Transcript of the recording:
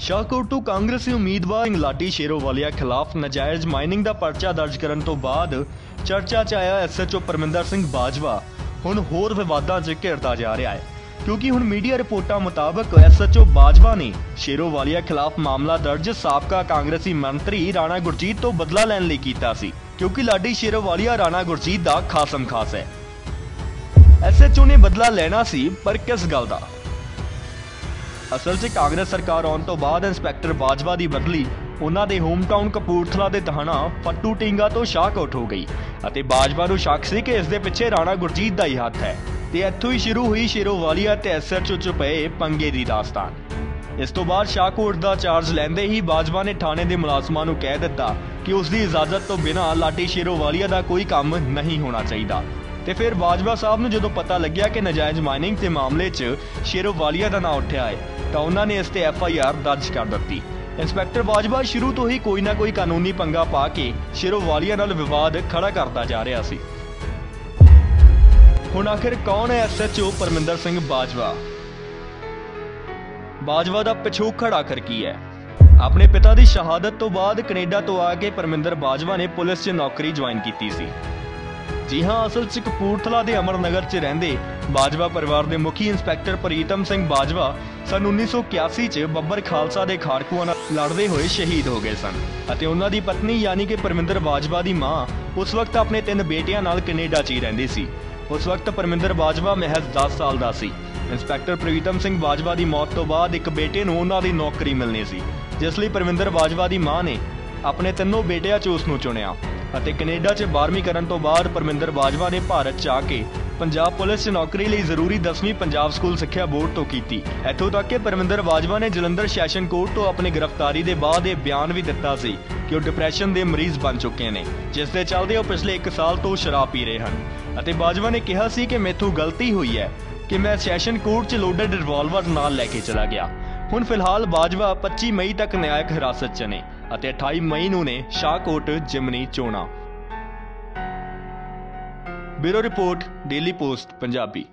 ਸ਼ਾਹਕੋਟ ਤੋਂ ਕਾਂਗਰਸੀ ਉਮੀਦਵਾਰ ਇੰਗਲਾਟੀ ਸ਼ੇਰੋਵਾਲੀਆ ਖਿਲਾਫ ਨਾਜਾਇਜ਼ ਮਾਈਨਿੰਗ ਦਾ ਪਰਚਾ ਦਰਜ ਕਰਨ ਤੋਂ ਬਾਅਦ ਚਰਚਾ 'ਚ ਆਇਆ ਐਸਐਚਓ ਪਰਮਿੰਦਰ ਸਿੰਘ ਬਾਜਵਾ। ਹੁਣ ਹੋਰ ਵਿਵਾਦਾਂ 'ਚ ਘਿਰਦਾ ਜਾ ਰਿਹਾ ਹੈ। ਕਿਉਂਕਿ ਹੁਣ ਮੀਡੀਆ ਰਿਪੋਰਟਾਂ ਮੁਤਾਬਕ ਐਸਐਚਓ ਬਾਜਵਾ ਨੇ ਸ਼ੇਰੋਵਾਲੀਆ ਖਿਲਾਫ ਮਾਮਲਾ ਦਰਜ ਸਾਬਕਾ ਕਾਂਗਰਸੀ ਮੰਤਰੀ ਰਾਣਾ ਗੁਰਜੀਤ ਤੋਂ ਬਦਲਾ ਲੈਣ ਲਈ ਕੀਤਾ ਸੀ। ਕਿਉਂਕਿ ਲਾਡੀ ਸ਼ੇਰੋਵਾਲੀਆ ਰਾਣਾ ਗੁਰਜੀਤ ਦਾ ਖਾਸਮ ਖਾਸ ਹੈ। ਐਸਐਚਓ ਨੇ ਬਦਲਾ ਲੈਣਾ ਸੀ ਪਰ ਕਿਸ ਗੱਲ ਦਾ? ਅਸਲ 'ਚ ਕਾਂਗਰਸ ਸਰਕਾਰ ਆਉਣ ਤੋਂ ਬਾਅਦ ਇੰਸਪੈਕਟਰ ਬਾਜਵਾ ਦੀ ਬਦਲੀ, ਉਹਨਾਂ ਦੇ ਹੋਮਟਾਊਨ ਕਪੂਰਥਲਾ ਦੇ ਤਹਣਾ ਫੱਟੂ ਟਿੰਗਾ ਤੋਂ ਸ਼ਾਹਕੋਟ ਹੋ ਗਈ ਅਤੇ ਬਾਜਵਾ ਨੂੰ ਸ਼ੱਕ ਸੀ ਕਿ ਇਸ ਦੇ ਪਿੱਛੇ ਰਾਣਾ ਗੁਰਜੀਤ ਦਾ ਹੀ ਹੱਥ ਹੈ ਤੇ ਇੱਥੋਂ ਹੀ ਸ਼ੁਰੂ ਹੋਈ ਸ਼ੇਰੋਵਾਲੀਆ ਤੇ ਐਸਐਚਓ 'ਚ ਪਏ ਪੰਗੇ ਦੀ ਦਾਸਤਾਨ। ਇਸ ਤੋਂ ਬਾਅਦ ਸ਼ਾਹਕੋਟ ਦਾ ਚਾਰਜ ਲੈਂਦੇ ਹੀ ਬਾਜਵਾ ਨੇ ਥਾਣੇ ਦੇ ਮੁਲਾਜ਼ਮਾਂ ਨੂੰ ਕਹਿ ਦਿੱਤਾ ਕਿ ਉਸ ਦੀ ਇਜਾਜ਼ਤ ਤੋਂ ਬਿਨਾਂ ਲਾਟੀ ਸ਼ੇਰੋਵਾਲੀਆ ਦਾ ਕੋਈ ਕੰਮ ਨਹੀਂ ਹੋਣਾ ਚਾਹੀਦਾ। ਤੇ ਫਿਰ ਬਾਜਵਾ ਸਾਹਿਬ ਨੂੰ ਜਦੋਂ ਪਤਾ ਲੱਗਿਆ ਕਿ ਨਜਾਇਜ਼ ਮਾਈਨਿੰਗ ਦੇ ਮਾਮਲੇ 'ਚ ਸ਼ੇਰੋਵਾਲੀਆ ਦਾ ਨਾਂ ਉੱਠਿਆ ਹੈ ਤਾਂ ਉਹਨਾਂ ਨੇ ਇਸ ਤੇ ਐਫ ਆਈ ਆਰ ਦਰਜ ਕਰ ਦਿੱਤੀ। ਇੰਸਪੈਕਟਰ ਬਾਜਵਾ ਸ਼ੁਰੂ ਤੋਂ ਹੀ ਕੋਈ ਨਾ ਕੋਈ ਕਾਨੂੰਨੀ ਪੰਗਾ ਪਾ ਕੇ ਸ਼ੇਰੋਵਾਲੀਆ ਨਾਲ ਵਿਵਾਦ ਖੜਾ ਕਰਦਾ ਜਾ ਰਿਹਾ ਸੀ। ਹੁਣ ਆਖਿਰ ਕੌਣ ਹੈ ਐਸਐਚਓ ਪਰਮਿੰਦਰ ਸਿੰਘ ਬਾਜਵਾ? ਬਾਜਵਾ ਦਾ ਪਿਛੋਕੜ ਆਖਰ ਕੀ ਹੈ? ਆਪਣੇ ਪਿਤਾ ਦੀ ਸ਼ਹਾਦਤ ਤੋਂ ਬਾਅਦ ਕੈਨੇਡਾ ਤੋਂ ਆ ਕੇ ਪਰਮਿੰਦਰ ਬਾਜਵਾ ਨੇ ਪੁਲਿਸ 'ਚ ਨੌਕਰੀ ਜੁਆਇਨ ਕੀਤੀ ਸੀ। ਜੀ ਹਾਂ, ਅਸਲ 'ਚ ਕਪੂਰਥਲਾ ਦੇ ਅਮਰਨਗਰ 'ਚ ਰਹਿੰਦੇ ਬਾਜਵਾ ਪਰਿਵਾਰ ਦੇ ਮੁਖੀ ਇੰਸਪੈਕਟਰ ਪ੍ਰੀਤਮ ਸਿੰਘ ਬਾਜਵਾ ਸਨ 1981 'ਚ ਬੱਬਰ ਖਾਲਸਾ ਦੇ ਖਾੜਕੂਆਂ ਨਾਲ ਲੜਦੇ ਹੋਏ ਸ਼ਹੀਦ ਹੋ ਗਏ ਸਨ ਅਤੇ ਉਹਨਾਂ ਦੀ ਪਤਨੀ ਯਾਨੀ ਕਿ ਪਰਮਿੰਦਰ ਬਾਜਵਾ ਦੀ ਮਾਂ ਉਸ ਵਕਤ ਆਪਣੇ ਤਿੰਨ ਬੇਟਿਆਂ ਨਾਲ ਕੈਨੇਡਾ 'ਚ ਹੀ ਰਹਿੰਦੀ ਸੀ। ਉਸ ਵਕਤ ਪਰਮਿੰਦਰ ਬਾਜਵਾ ਮਹਿਜ਼ 10 ਸਾਲ ਦਾ ਸੀ। ਇੰਸਪੈਕਟਰ ਪ੍ਰੀਤਮ ਸਿੰਘ ਬਾਜਵਾ ਦੀ ਮੌਤ ਤੋਂ ਬਾਅਦ ਇੱਕ ਬੇਟੇ ਨੂੰ ਉਹਨਾਂ ਦੀ ਨੌਕਰੀ ਮਿਲਣੀ ਸੀ, ਜਿਸ ਲਈ ਪਰਮਿੰਦਰ ਬਾਜਵਾ ਦੀ ਮਾਂ ਨੇ ਆਪਣੇ ਤਿੰਨੋਂ ਬੇਟਿਆਂ ਚ ਉਸ ਨੂੰ ਚੁਣਿਆ। ਅਤੇ ਕੈਨੇਡਾ 'ਚ 12ਵੀਂ ਕਰਨ ਤੋਂ ਬਾਅਦ ਪਰਮਿੰਦਰ ਬਾਜਵਾ ਨੇ ਭਾਰਤ 'ਚ ਆ ਕੇ ਪੰਜਾਬ ਪੁਲਿਸ 'ਚ ਨੌਕਰੀ ਲਈ ਜ਼ਰੂਰੀ 10ਵੀਂ ਪੰਜਾਬ ਸਕੂਲ ਸਿੱਖਿਆ ਬੋਰਡ ਤੋਂ ਕੀਤੀ। ਇੱਥੋਂ ਤੱਕ ਕਿ ਪਰਮਿੰਦਰ ਬਾਜਵਾ ਨੇ ਜਲੰਧਰ ਸੈਸ਼ਨ ਕੋਰਟ ਤੋਂ ਆਪਣੀ ਗ੍ਰਿਫਤਾਰੀ ਦੇ ਬਾਅਦ ਇਹ ਬਿਆਨ ਵੀ ਦਿੱਤਾ ਸੀ ਕਿ ਉਹ ਡਿਪਰੈਸ਼ਨ ਦੇ ਮਰੀਜ਼ ਬਣ ਚੁੱਕੇ ਨੇ, ਜਿਸ ਦੇ ਚੱਲਦੇ ਉਹ ਪਿਛਲੇ 1 ਸਾਲ ਤੋਂ ਸ਼ਰਾਬ ਪੀ ਰਹੇ ਹਨ। ਅਤੇ ਬਾਜਵਾ ਨੇ ਕਿਹਾ ਸੀ ਕਿ ਮੈਥੋਂ ਗਲਤੀ ਹੋਈ ਹੈ ਕਿ ਮੈਂ ਸੈਸ਼ਨ ਕੋਰਟ 'ਚ ਲੋਡਡ ਰਿਵਾਲਵਰ ਨਾਲ ਲੈ ਕੇ ਚਲਾ ਗਿਆ। ਹੁਣ ਫਿਲਹਾਲ ਬਾਜਵਾ 25 ਮਈ ਤੱਕ ਨਿਆਇਕ ਹਿਰਾਸਤ 'ਚ ਨੇ। ਅਤੇ 28 ਮਈ ਨੂੰ ਨੇ ਸ਼ਾਹਕੋਟ ਜਿਮਨੀ ਚੋਣਾਂ। Bureau report Daily Post Punjabi.